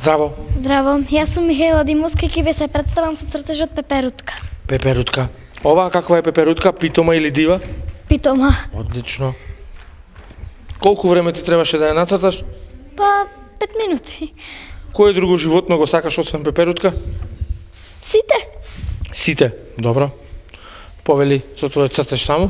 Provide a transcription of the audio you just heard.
Здраво. Здраво. Јас сум Михаела Димовска и ќе ве се представам со цртежот Пеперутка. Пеперутка. Ова каква е пеперутка, питома или дива? Питома. Одлично. Колку време ти требаше да ја нацрташ? Па, пет минути. Кој друго животно го сакаш освен пеперутка? Сите. Сите, добро. Повели со твојот цртеж таму.